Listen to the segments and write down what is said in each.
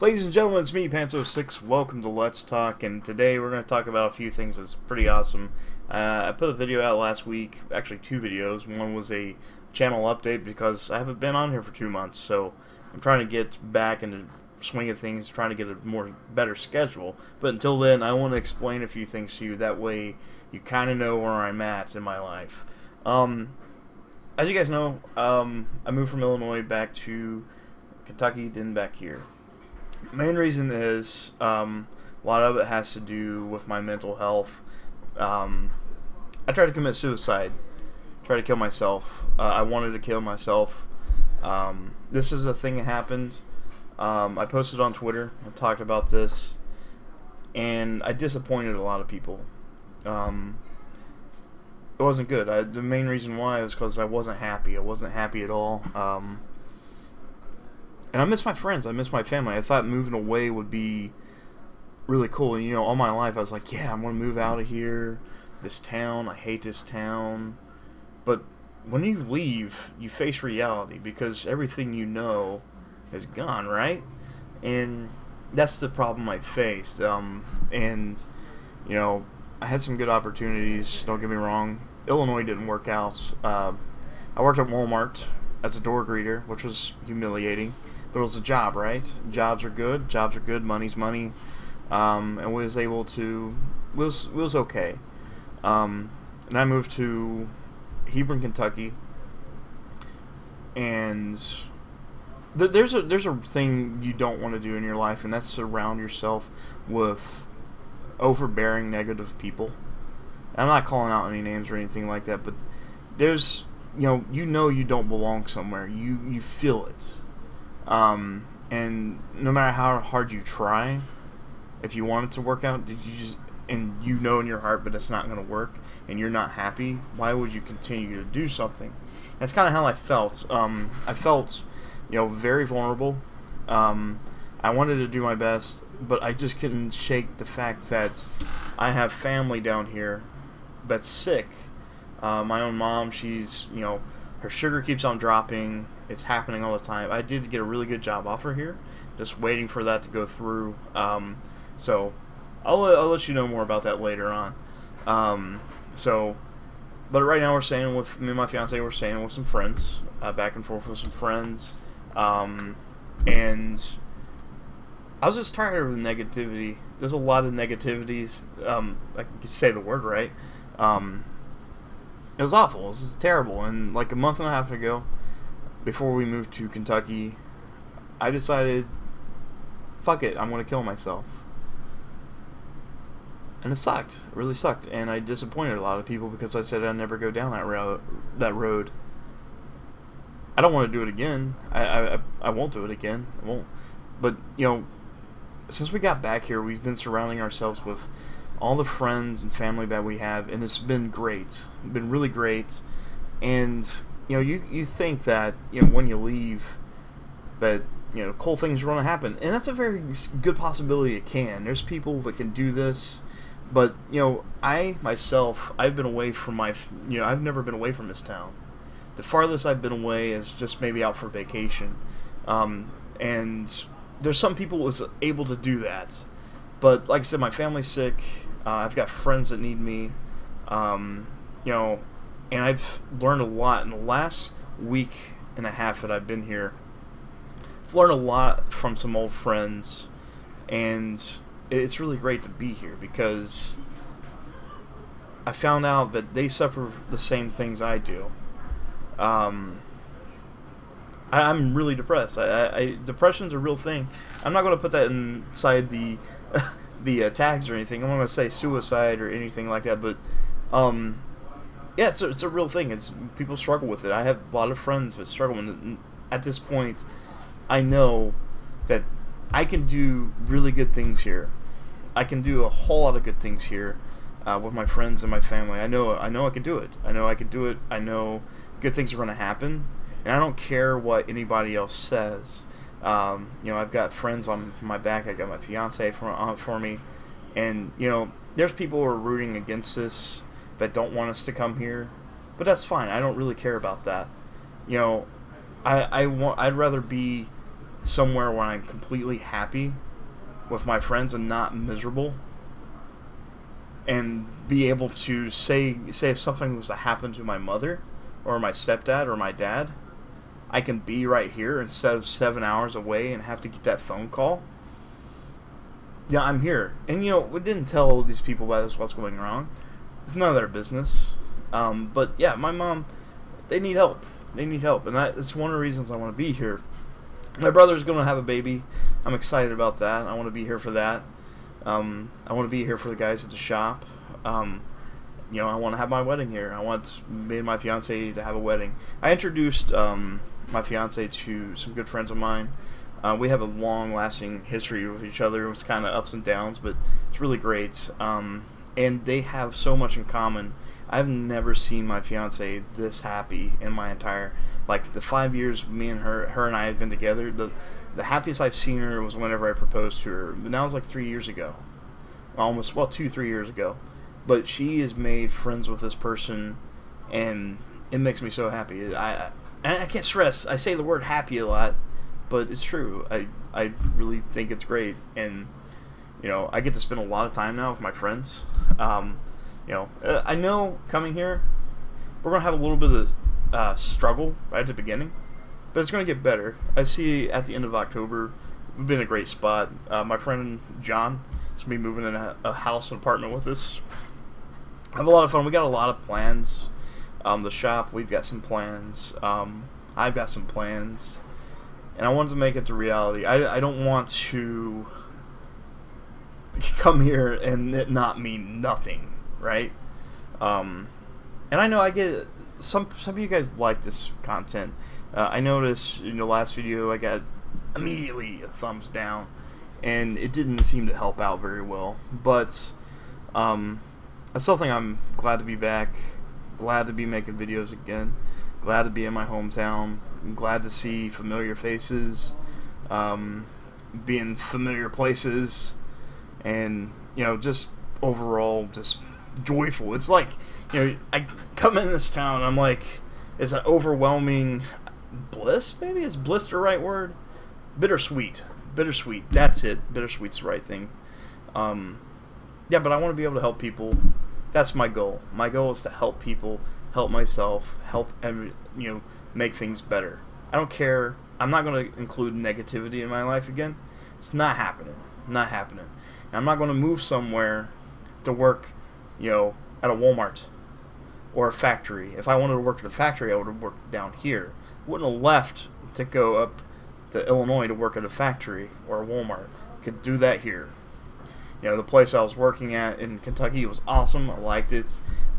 Ladies and gentlemen, it's me, Pants06. Welcome to Let's Talk, and today we're going to talk about a few things that's pretty awesome. Uh, I put a video out last week, actually two videos. One was a channel update because I haven't been on here for two months, so I'm trying to get back into swing of things, trying to get a more better schedule. But until then, I want to explain a few things to you. That way, you kind of know where I'm at in my life. Um, as you guys know, um, I moved from Illinois back to Kentucky, then back here. Main reason is um, a lot of it has to do with my mental health. Um, I tried to commit suicide, tried to kill myself. Uh, I wanted to kill myself. Um, this is a thing that happened. Um, I posted on Twitter. I talked about this, and I disappointed a lot of people. Um, it wasn't good. I, the main reason why was because I wasn't happy. I wasn't happy at all. Um, and I miss my friends. I miss my family. I thought moving away would be really cool. And, you know, all my life I was like, yeah, I'm going to move out of here. This town, I hate this town. But when you leave, you face reality because everything you know is gone, right? And that's the problem I faced. Um, and, you know, I had some good opportunities, don't get me wrong. Illinois didn't work out. Uh, I worked at Walmart as a door greeter, which was humiliating, was a job, right? Jobs are good. Jobs are good. Money's money, um, and was able to was was okay. Um, and I moved to Hebron, Kentucky, and th there's a there's a thing you don't want to do in your life, and that's surround yourself with overbearing negative people. I'm not calling out any names or anything like that, but there's you know you know you don't belong somewhere. You you feel it, um, and no matter how hard you try, if you want it to work out, you just and you know in your heart, but it's not going to work, and you're not happy. Why would you continue to do something? That's kind of how I felt. Um, I felt, you know, very vulnerable. Um, I wanted to do my best, but I just couldn't shake the fact that I have family down here that's sick. Uh, my own mom, she's, you know, her sugar keeps on dropping. It's happening all the time. I did get a really good job offer here, just waiting for that to go through. Um, so I'll, I'll let you know more about that later on. Um, so, but right now we're staying with me and my fiance. We're staying with some friends, uh, back and forth with some friends, um, and I was just tired of the negativity. There's a lot of negativities. Um, I can say the word right. Um, it was awful. It was terrible. And like a month and a half ago, before we moved to Kentucky, I decided, fuck it, I'm going to kill myself. And it sucked. It really sucked. And I disappointed a lot of people because I said I'd never go down that road. That road. I don't want to do it again. I, I, I won't do it again. I won't. But, you know, since we got back here, we've been surrounding ourselves with all the friends and family that we have, and it's been great. It's been really great. And you know, you you think that you know when you leave, that you know cool things are going to happen, and that's a very good possibility. It can. There's people that can do this, but you know, I myself, I've been away from my, you know, I've never been away from this town. The farthest I've been away is just maybe out for vacation, um, and there's some people was able to do that, but like I said, my family's sick. Uh, I've got friends that need me, um, you know, and I've learned a lot in the last week and a half that I've been here. I've learned a lot from some old friends, and it's really great to be here because I found out that they suffer the same things I do. Um, I, am really depressed. I, I, I, depression's a real thing. I'm not going to put that inside the the uh, tags or anything. I'm not going to say suicide or anything like that, but um, yeah, it's a, it's a real thing. It's people struggle with it. I have a lot of friends that struggle, and at this point, I know that I can do really good things here. I can do a whole lot of good things here uh, with my friends and my family. I know I know I can do it. I know I can do it. I know good things are going to happen and I don't care what anybody else says. Um, you know, I've got friends on my back. I got my fiance for uh, for me, and you know, there's people who are rooting against this that don't want us to come here, but that's fine. I don't really care about that. You know, I I want I'd rather be somewhere where I'm completely happy with my friends and not miserable and be able to say say if something was to happen to my mother or my stepdad or my dad, I can be right here instead of seven hours away and have to get that phone call. Yeah, I'm here, and you know we didn't tell these people about this what's going wrong. It's none of their business. Um, but yeah, my mom, they need help. They need help, and that's one of the reasons I want to be here. My brother's going to have a baby. I'm excited about that. I want to be here for that. Um, I want to be here for the guys at the shop. Um, you know, I want to have my wedding here. I want me and my fiance to have a wedding. I introduced um, my fiance to some good friends of mine. Uh, we have a long-lasting history with each other. It was kind of ups and downs, but it's really great. Um, and they have so much in common. I've never seen my fiance this happy in my entire like the five years me and her, her and I have been together. The the happiest I've seen her was whenever I proposed to her. But now it's like three years ago, almost well two three years ago. But she has made friends with this person, and it makes me so happy. I I can't stress. I say the word happy a lot, but it's true. I I really think it's great, and you know I get to spend a lot of time now with my friends. Um, you know, uh, I know coming here, we're gonna have a little bit of uh, struggle right at the beginning but it's going to get better. I see at the end of October, we've been a great spot. Uh, my friend John is to be moving in a, a, house and apartment with us. I have a lot of fun. We got a lot of plans. Um, the shop, we've got some plans. Um, I've got some plans. And I wanted to make it to reality. I, I don't want to come here and it not mean nothing, right? Um, and I know I get some some of you guys like this content. Uh, I noticed in the last video I got immediately a thumbs down, and it didn't seem to help out very well. But um, I still think I'm glad to be back, glad to be making videos again, glad to be in my hometown, glad to see familiar faces, um, be in familiar places, and you know just overall just joyful. It's like you know I come in this town, I'm like it's an overwhelming bliss. Maybe is bliss the right word? Bittersweet, bittersweet. That's it. Bittersweet's the right thing. Um, yeah, but I want to be able to help people. That's my goal. My goal is to help people, help myself, help and you know make things better. I don't care. I'm not going to include negativity in my life again. It's not happening. Not happening. I'm not going to move somewhere to work, you know, at a Walmart or a factory. If I wanted to work at a factory, I would have worked down here wouldn't have left to go up to Illinois to work at a factory or a Walmart. Could do that here. You know, the place I was working at in Kentucky was awesome. I liked it.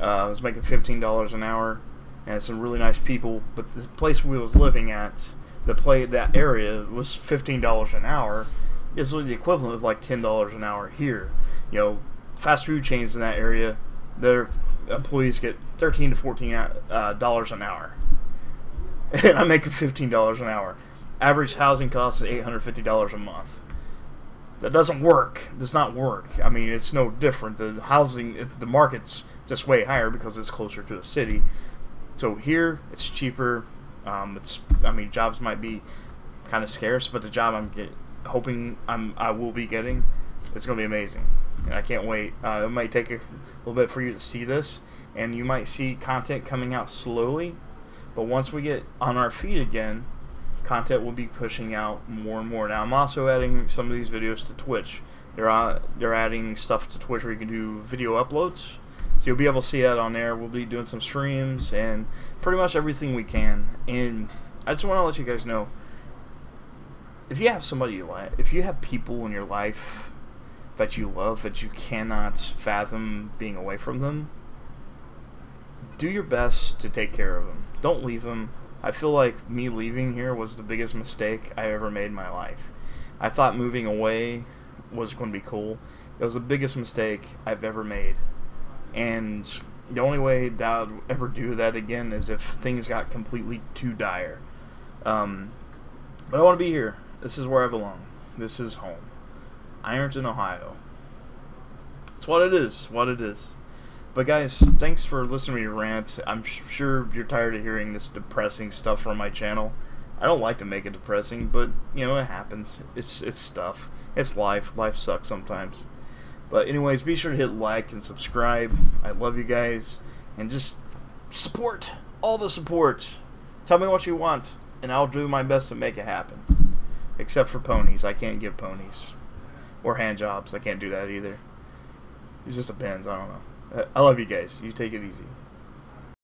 Uh, I was making fifteen dollars an hour, and some really nice people. But the place we was living at, the play that area was fifteen dollars an hour. Is the equivalent of like ten dollars an hour here. You know, fast food chains in that area, their employees get thirteen to fourteen uh, dollars an hour and I'm making fifteen dollars an hour. Average housing cost is eight hundred fifty dollars a month. That doesn't work. Does not work. I mean, it's no different. The housing, the market's just way higher because it's closer to a city. So here, it's cheaper. Um, it's, I mean, jobs might be kind of scarce, but the job I'm get, hoping I'm, I will be getting, it's to be amazing. I can't wait. Uh, it might take a little bit for you to see this, and you might see content coming out slowly but once we get on our feet again, content will be pushing out more and more. Now I'm also adding some of these videos to Twitch. They're uh, they're adding stuff to Twitch where you can do video uploads. So you'll be able to see that on there. We'll be doing some streams and pretty much everything we can. And I just want to let you guys know if you have somebody you like, if you have people in your life that you love that you cannot fathom being away from them, do your best to take care of them. Don't leave them. I feel like me leaving here was the biggest mistake I ever made in my life. I thought moving away was going to be cool. It was the biggest mistake I've ever made. And the only way that I would ever do that again is if things got completely too dire. Um, but I want to be here. This is where I belong. This is home. Ironton, Ohio. It's what it is. What it is. But guys, thanks for listening to me rant. I'm sure you're tired of hearing this depressing stuff from my channel. I don't like to make it depressing, but you know it happens. It's it's stuff. It's life. Life sucks sometimes. But anyways, be sure to hit like and subscribe. I love you guys, and just support all the support. Tell me what you want, and I'll do my best to make it happen. Except for ponies, I can't give ponies or hand jobs. I can't do that either. It just depends. I don't know. I love you guys. You take it easy.